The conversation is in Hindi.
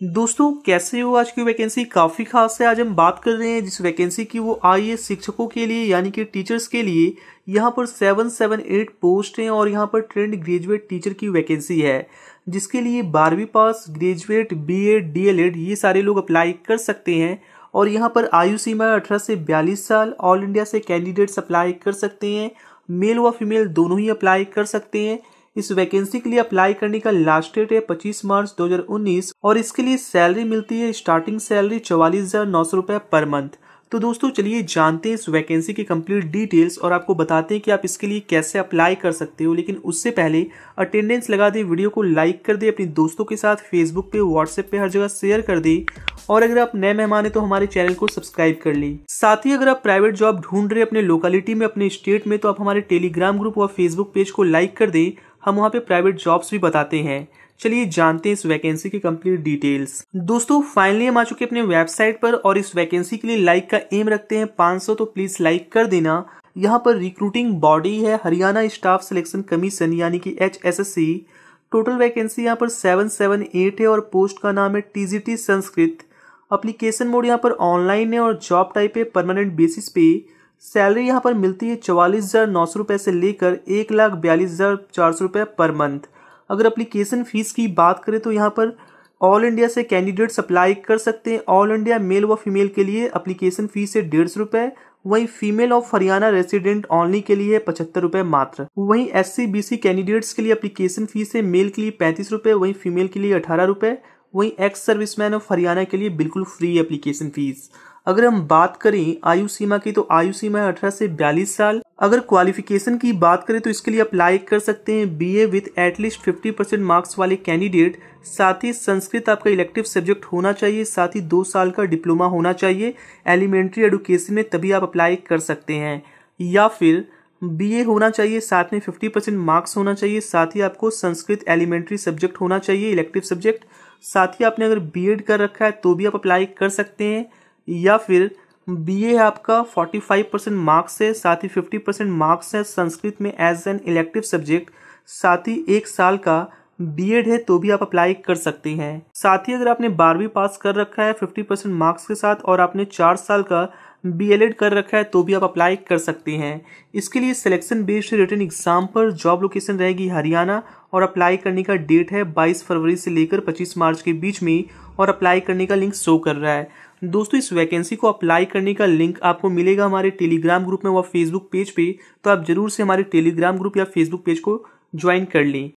दोस्तों, कैसे हो आज की वैकेंसी काफ़ी खास है, आज हम बात कर रहे हैं जिस वैकेंसी की वो आई है शिक्षकों के लिए, यानी कि टीचर्स के लिए। यहाँ पर सेवन सेवन एट पोस्ट हैं और यहाँ पर ट्रेंड ग्रेजुएट टीचर की वैकेंसी है, जिसके लिए बारहवीं pass graduate B Ed D L Ed ये सारे लोग अप्लाई कर सकते हैं। और यहाँ पर आयु सीमा अठारह से बयालीस साल ऑल इंडिया से कैंडिडेट्स अप्लाई कर सकते हैं। मेल व फीमेल दोनों ही अप्लाई कर सकते हैं। इस वैकेंसी के लिए अप्लाई करने का लास्ट डेट है 25 मार्च 2019 और इसके लिए सैलरी मिलती है स्टार्टिंग सैलरी चौवालीस हज़ार नौ सौ रुपए पर मंथ तो दोस्तों, चलिए जानते हैं इस वैकेंसी की कंप्लीट डिटेल्स और आपको बताते हैं कि आप इसके लिए कैसे अप्लाई कर सकते हो। लेकिन उससे पहले अटेंडेंस लगा दें वीडियो को लाइक कर दे, अपने दोस्तों के साथ फेसबुक पे व्हाट्सएप पे हर जगह शेयर कर दे। और अगर आप नए मेहमान हैं तो हमारे चैनल को सब्सक्राइब कर ली। साथ ही अगर आप प्राइवेट जॉब ढूंढ रहे अपने लोकेलिटी में, अपने स्टेट में तो आप हमारे टेलीग्राम ग्रुप और फेसबुक पेज को लाइक कर दें। हम वहाँ पे प्राइवेट जॉब्स भी बताते हैं। चलिए जानते हैं इस वैकेंसी की कंप्लीट डिटेल्स दोस्तों फाइनली हम आ चुके अपने वेबसाइट पर और इस वैकेंसी के लिए लाइक का एम रखते हैं। 500 तो प्लीज़ लाइक कर देना। यहाँ पर रिक्रूटिंग बॉडी है, हरियाणा स्टाफ सिलेक्शन कमीशन यानी कि एच टोटल वैकेंसी यहाँ पर सेवन सेवन एट है और पोस्ट का नाम है टीजीटी संस्कृत। अप्लीकेशन मोड यहाँ पर ऑनलाइन है और जॉब टाइप है परमानेंट बेसिस पे। सैलरी यहाँ पर मिलती है चवालीस हज़ार नौ सौ रुपये से लेकर एक लाख बयालीस हज़ार चार सौ रुपये पर मंथ। अगर अप्लीकेशन फ़ीस की बात करें तो यहाँ पर ऑल इंडिया से कैंडिडेट्स अप्लाई कर सकते हैं। ऑल इंडिया मेल व फीमेल के लिए अप्लीकेशन फ़ीस है डेढ़ सौ रुपये वहीं female of Haryana resident only के लिए पचहत्तर रुपए मात्र। वहीं S C B C candidates के लिए अप्लीकेशन फ़ीस है मेल के लिए पैंतीस रुपए, वहीं फीमेल के लिए अठारह रुपए, वहीं एक्स सर्विसमैन ऑफ़ हरियाणा के लिए बिल्कुल फ्री एप्लीकेशन फ़ीस अगर हम बात करें आयु सीमा की तो आयु सीमा है अठारह से बयालीस साल। अगर क्वालिफिकेशन की बात करें तो इसके लिए अप्लाई कर सकते हैं BA with at least fifty percent marks वाले कैंडिडेट साथ ही संस्कृत आपका इलेक्टिव सब्जेक्ट होना चाहिए, साथ ही दो साल का डिप्लोमा होना चाहिए। एलिमेंट्री एडुकेशन में तभी आप अप्लाई कर सकते हैं। या फिर बीए होना चाहिए, साथ में फिफ्टी परसेंट मार्क्स होना चाहिए। साथ ही आपको संस्कृत एलिमेंट्री सब्जेक्ट होना चाहिए इलेक्टिव सब्जेक्ट साथ ही आपने अगर बीएड कर रखा है तो भी आप अप्लाई कर सकते हैं। या फिर बी ए आपका 45 परसेंट मार्क्स है, साथ ही 50 परसेंट मार्क्स है संस्कृत में एज एन इलेक्टिव सब्जेक्ट साथ ही एक साल का बीएड है तो भी आप अप्लाई कर सकते हैं। साथ ही अगर आपने बारहवीं पास कर रखा है 50 परसेंट मार्क्स के साथ और आपने चार साल का बी कर रखा है तो भी आप अप्लाई कर सकते हैं। इसके लिए सिलेक्शन बेस्ड रिटर्न एग्ज़ाम पर जॉब लोकेशन रहेगी हरियाणा और अप्लाई करने का डेट है 22 फरवरी से लेकर 25 मार्च के बीच में और अप्लाई करने का लिंक शो कर रहा है। दोस्तों, इस वैकेंसी को अप्लाई करने का लिंक आपको मिलेगा हमारे टेलीग्राम ग्रुप में व फेसबुक पेज पे। तो आप ज़रूर से हमारे टेलीग्राम ग्रुप या फेसबुक पेज को ज्वाइन कर लें।